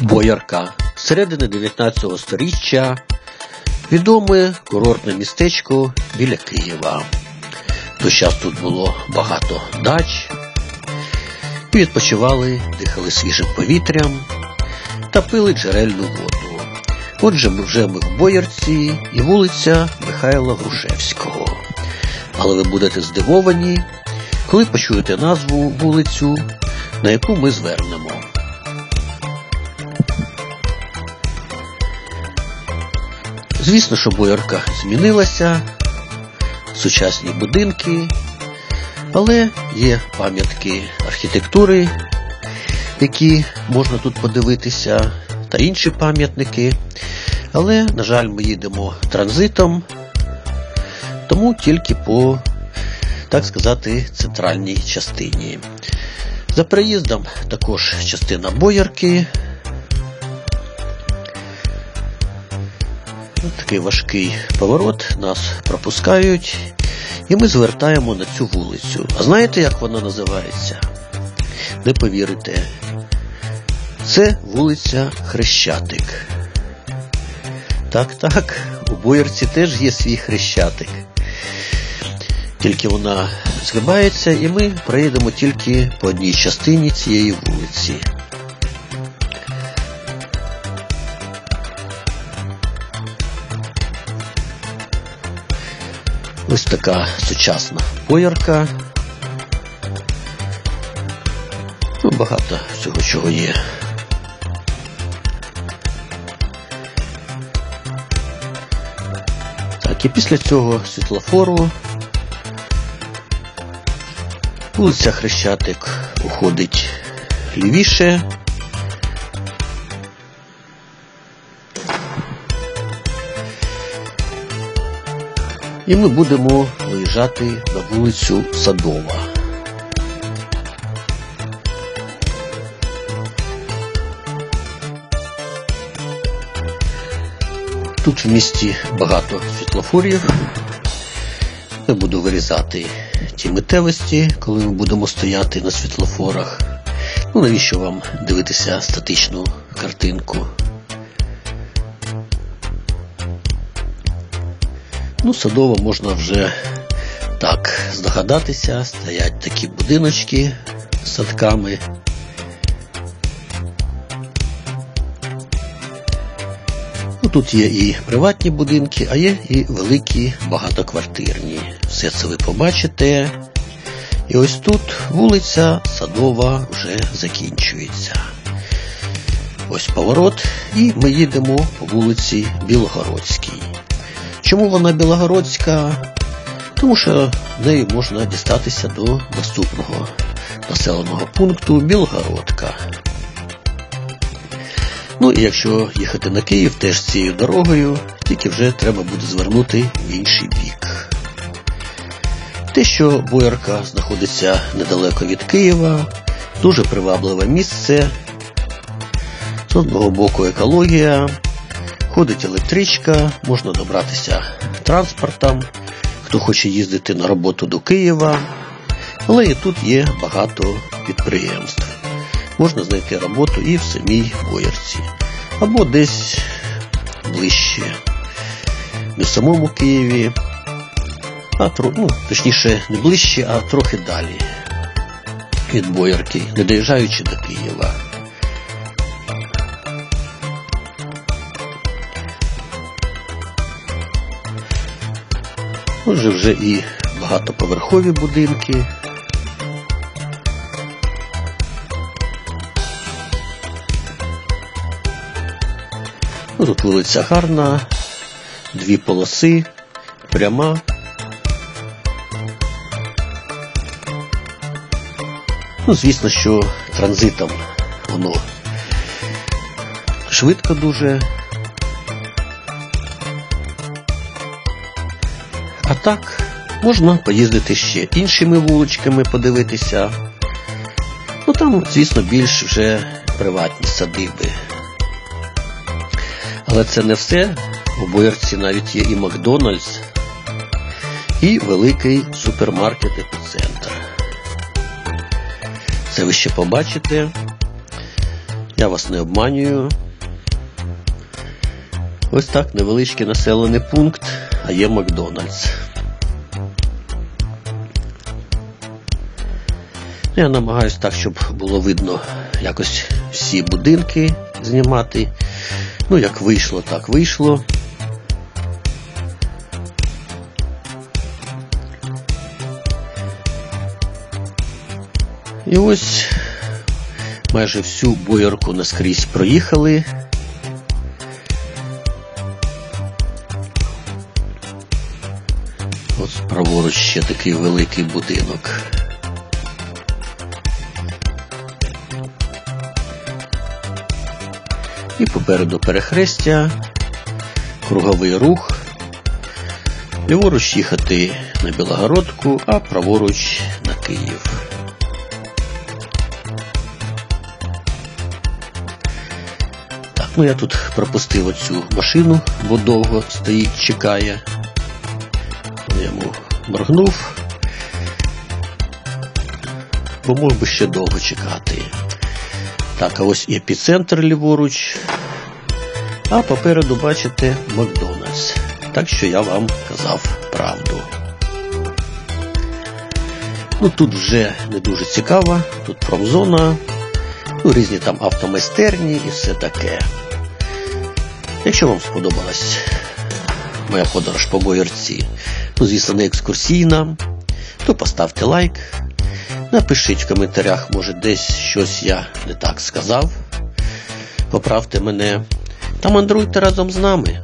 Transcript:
Боярка. Середини 19 століття відоме курортне містечко біля Києва. До час тут було багато дач. Відпочивали, дихали свіжим повітрям та пили джерельну воду. Отже, ми вже ми в Боярці і вулиця Михайла Грушевського. Але ви будете здивовані, коли почуєте назву вулицю, на яку ми звернемо. Звісно, що боярка змінилася, сучасні будинки, але є пам'ятки архітектури, які можна тут подивитися, та інші пам'ятники. Але, на жаль, ми їдемо транзитом, тому тільки по, так сказати, центральній частині. За переїздом також частина боярки. Такий важкий поворот, нас пропускають, і ми звертаємо на цю вулицю. А знаєте, як вона називається? Не повірите. Це вулиця Хрещатик. Так, так, у Боярці теж є свій хрещатик. Тільки вона згибається, і ми проїдемо тільки по одній частині цієї вулиці. Ось така сучасна боярка. Ну, багато всього чого є. Так, і після цього світлофору вулиця Хрещатик уходить лівіше. І ми будемо виїжджати на вулицю Садова. Тут в місті багато світлофорів. Я буду вирізати ті митевості, коли ми будемо стояти на світлофорах. Ну, навіщо вам дивитися статичну картинку? Ну, садово можна вже так здогадатися, стоять такі будиночки з садками. Ну, Тут є і приватні будинки, а є і великі багатоквартирні. Все це ви побачите. І ось тут вулиця Садова вже закінчується. Ось поворот, і ми їдемо по вулиці Білогородській. Чому вона Білогородська? Тому що нею можна дістатися до наступного населеного пункту Білгородка. Ну і якщо їхати на Київ теж цією дорогою, тільки вже треба буде звернути в інший бік. Те, що Боярка знаходиться недалеко від Києва, дуже привабливе місце. З одного боку екологія, ходить електричка, можна добратися транспортом, хто хоче їздити на роботу до Києва. Але і тут є багато підприємств. Можна знайти роботу і в самій Боярці. Або десь ближче. Не в самому Києві, а ну, точніше, не ближче, а трохи далі від Боярки, не доїжджаючи до Києва. Отже, вже і багатоповерхові будинки. Ну, Тут вулиця гарна, дві полоси, пряма. Ну, звісно, що транзитом воно швидко дуже. А так, можна поїздити ще іншими вуличками, подивитися. Ну там, звісно, більш вже приватні садиби. Але це не все. У Боярці навіть є і Макдональдс, і великий супермаркет епіцентр. Це ви ще побачите. Я вас не обманюю. Ось так невеличкий населений пункт, а є Макдональдс. Я намагаюся так, щоб було видно якось всі будинки знімати. Ну, як вийшло, так вийшло. І ось майже всю боярку наскрізь проїхали. Праворуч ще такий великий будинок. І попереду перехрестя, круговий рух. Ліворуч їхати на Білогородку, а праворуч на Київ. Ну я тут пропустив оцю машину, бо довго стоїть, чекає. Йому моргнув. Бо мог би ще довго чекати. Так, а ось і епіцентр ліворуч. А попереду бачите Макдональдс. Так що я вам казав правду. Ну тут вже не дуже цікаво, тут промзона, ну, різні там автомайстерні і все таке. Якщо вам сподобалась моя подорож по боярці, ну, звісно, не екскурсійна, то поставте лайк. Напишіть в коментарях, може десь щось я не так сказав. Поправте мене та мандруйте разом з нами.